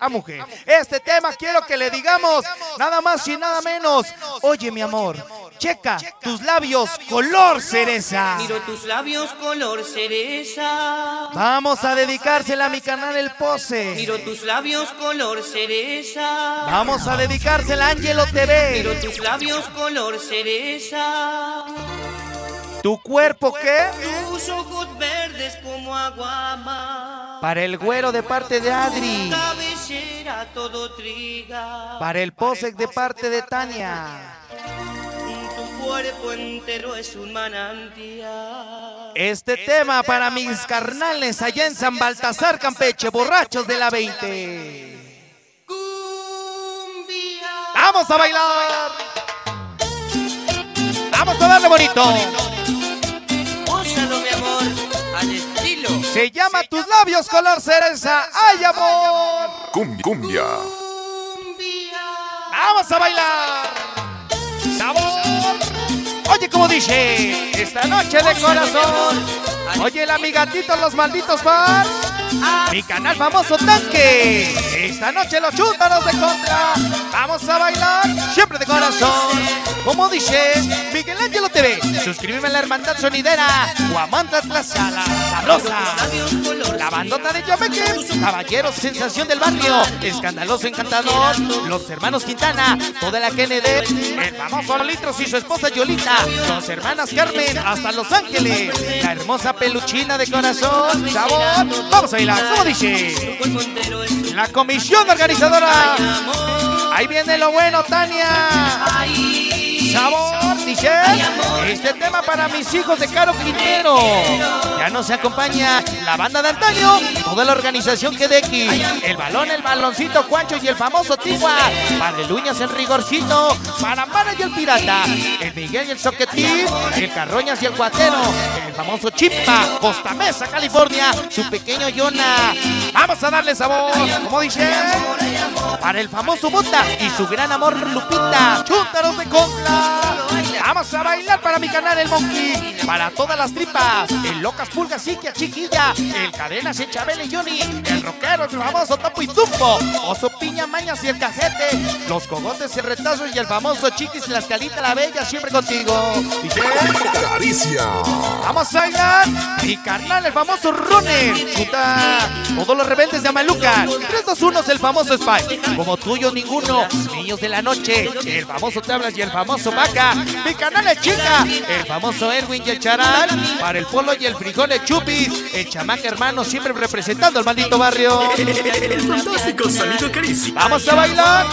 a mujer. Este tema quiero que le digamos nada más y nada menos. Oye, mi amor, checa tus labios color cereza. Miro tus labios color cereza. Vamos a dedicársela a mi canal El Pose. Miro tus labios color cereza. Vamos a dedicársela a Angelo TV. Miro tus labios color cereza. ¿Tu cuerpo qué? Tus ojos verdes como aguama. Para el güero de parte de Adri. Cabellera todo triga. Para el Posec de parte de Tania. Tu cuerpo entero es un manantial. Este tema para mis carnales allá en San Baltasar, Campeche, borrachos de la 20. Cumbia. ¡Vamos a bailar! ¡Vamos a darle bonito! Se llama Tus labios color cereza. ¡Ay, amor! Cumbia. Cumbia. Cumbia. ¡Vamos a bailar! ¡Sabor! Oye, como dice, esta noche de corazón. Oye, el amigatito, los malditos fans. Mi canal famoso Tanque. Esta noche los chúntaros de contra. Vamos a bailar siempre de corazón. Como dice Miguel Ángelo TV. Suscríbeme a la hermandad sonidera. Guamanta Tlazala. Sabrosa. Labios color La bandota de Yameque, Caballeros Sensación del Barrio, Escandaloso Encantador, Los Hermanos Quintana, toda la KND, el famoso Litros y su esposa Yolita, Dos Hermanas Carmen, hasta Los Ángeles, la hermosa peluchina de corazón, sabor, vamos a bailar, como dice, la comisión organizadora, ahí viene lo bueno Tania, sabor, dice, este tema para mis hijos de Caro Quintero, ya nos acompaña la banda de antaño, toda la organización que de aquí, el balón, el baloncito, Juancho y el famoso Tigua, para el Uñas, el Rigorcito, para Mara y el Pirata, el Miguel y el Soquetín, el Carroñas y el Cuatero, el famoso Chimpa, Costa Mesa, California, su pequeño Yona. Vamos a darle sabor, como dice, para el famoso Buta y su gran amor Lupita, Chúntaros de Conla. Vamos a bailar para mi canal El Monkey, para todas las tripas, el Locas Pulgas, Chiquilla, el Cadenas, el Chabel y Johnny, el Rockero, el famoso Topo y Zumbo, Oso Piña, Mañas y el Cajete, los Cogotes, el Retazo y el famoso Chiquis, la Escalita, la Bella, siempre contigo. Dice, Caricia. Vamos a bailar. Mi carnal, el famoso. Puta. Todos los rebeldes de Amaluca. 3, 2, 1 es el famoso Spy. Como tuyo ninguno. Niños de la noche. El famoso Tablas y el famoso Vaca. Mi canal es chica. El famoso Erwin y el Charal. Para el Polo y el Frijol el Chupis. El chamaca hermano siempre representando al maldito barrio. El fantástico sonido Caricia. Vamos a bailar.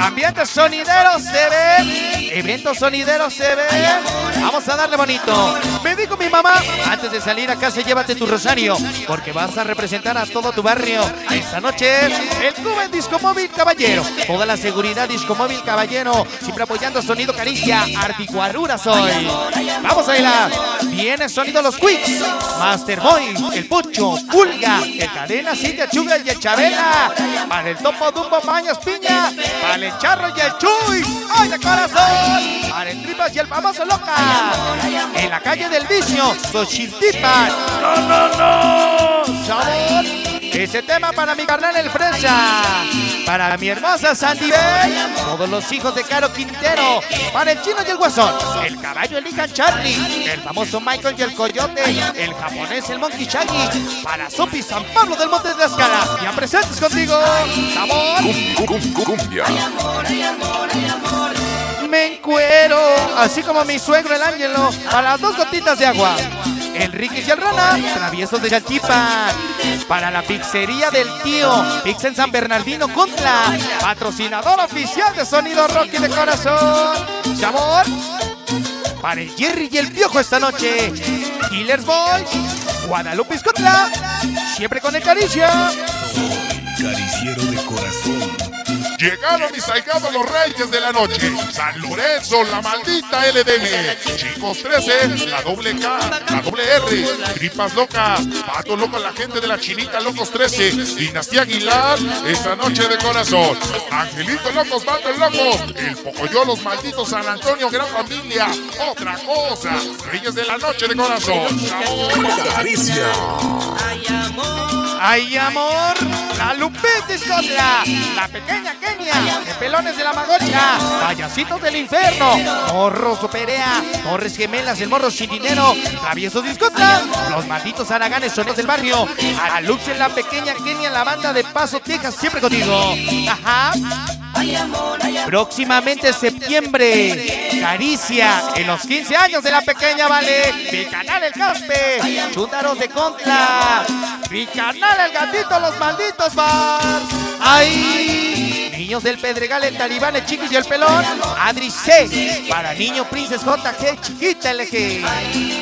Ambiente sonidero se ve. Evento sonidero se ve. Vamos a darle bonito. Me dijo mi mamá, antes de salir a casa llévate tu rosario, porque vas a representar a todo tu barrio. Esta noche, el Cuba en Disco Móvil Caballero. Toda la seguridad Disco Móvil Caballero. Siempre apoyando Sonido Caricia. Articuadura soy. Vamos a bailar. Viene sonido Los Quicks. Master Boy, el Pucho, Pulga, el Cadena, Cintia Chuga y el Chabela. Para el Topo Dumbo Mañas Piña. Para el Charro y el Chuy. ¡Ay, de corazón! Para el Tripas y el famoso Loca. En la calle del vicio, Xochiltipa. ¡No, no, no! ¡Sabor! Ese tema para mi carnal el Fresa. Para mi hermosa Sandy Bell. Todos los hijos de Caro Quintero. Para el chino y el guasón. El caballo elija Charlie. El famoso Michael y el coyote. El japonés el Monkey Shaggy. Para Sopi San Pablo del Monte de la Escala. Ya presentes contigo. Sabor. Cum- cum- Cumbia. Me encuero. Así como mi suegro el Ángelo. Para las dos gotitas de agua. Enrique y el Rana, traviesos de Chalchipa. Para la pizzería del tío, Pix en San Bernardino Cuntla. Patrocinador oficial de Sonido Rocky de Corazón. Sabor. Para el Jerry y el Piojo esta noche. Killers Boys. Guadalupe Iscotla. Siempre con el caricia. Cariciero de corazón. Llegaron mis ahijados los reyes de la noche. San Lorenzo, la maldita LDM. Chicos 13, la doble K, la doble R. Tripas locas, pato loca, la gente de la chinita locos 13. Dinastía Aguilar, esta noche de corazón. Angelito locos, pato locos. El Pocoyo, los malditos San Antonio, gran familia. Otra cosa. Reyes de la noche de corazón. Caricia. Ay, amor. La Lupita Iscotla. La pequeña Kenia. De pelones de la magocha. Payasitos del infierno. Morros Perea. Torres Gemelas, el morro sin dinero. Traviesos Discotla. Los malditos araganes son los del barrio. A Lux en la pequeña Kenia, la banda de Paso, Texas, siempre contigo. Ajá. Próximamente septiembre, Caricia, en los 15 años de la pequeña Vale, mi canal El Caspe, Chúndaros de Contra, canal El Gatito, los malditos bars. ¡Ay! Niños del Pedregal, el Talibán, el Chiquis y el Pelón, Adri C, para Niño Princes JG, chiquita LG.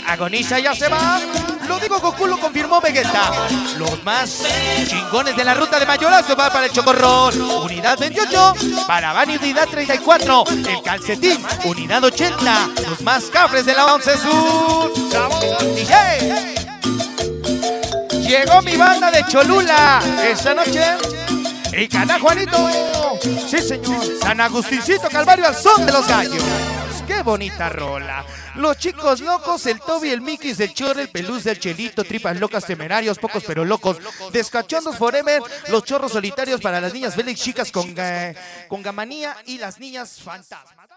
Agoniza ya se va. Lo digo Goku, lo confirmó Vegeta. Los más chingones de la ruta de Mayorazgo va para el Chocorrol. Unidad 28, para Bani Unidad 34. El Calcetín, Unidad 80. Los más cafres de la 11 Sur. Llegó mi banda de Cholula esta noche. Y cana Juanito. Sí, señor. San Agustincito Calvario al son de los gallos. Qué bonita rola. Los chicos locos, el Toby, el Mickey, el Chorro, el Peluz, el Chelito, tripas locas, temerarios, pocos pero locos, descachondos forever, los chorros solitarios para las niñas Félix, chicas con, ga- con gamanía y las niñas fantasmas.